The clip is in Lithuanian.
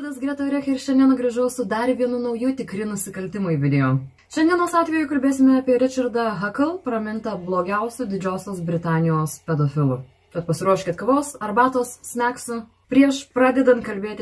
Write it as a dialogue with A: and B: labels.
A: vardas Greta Rech ir šiandien grįžau su dar vienu nauju tikri nusikaltimai video. Šiandienos atveju kalbėsime apie Richardą Huckle, pramintą blogiausių Didžiosios Britanijos pedofilų. Tad pasiruoškite kavos, arbatos, snacksų. Prieš pradedant kalbėti